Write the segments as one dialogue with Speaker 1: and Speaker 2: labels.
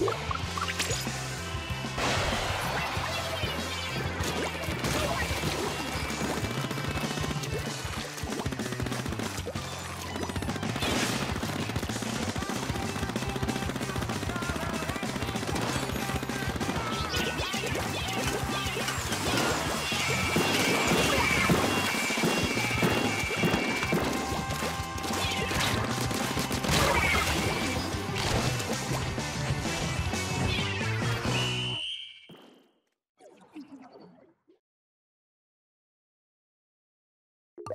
Speaker 1: Woo!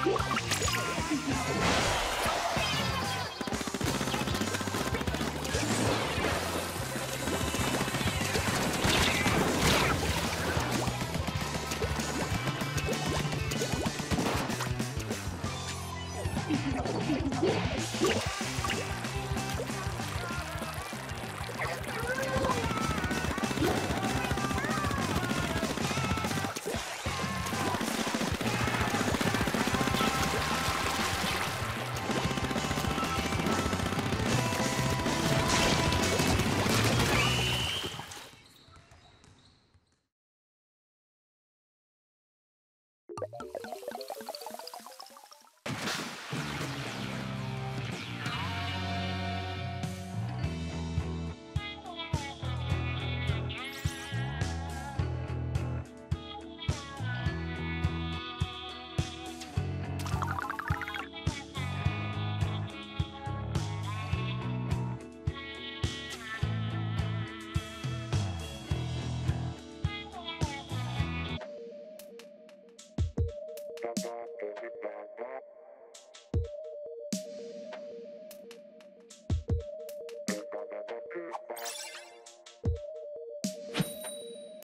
Speaker 1: Thank you. Thank you.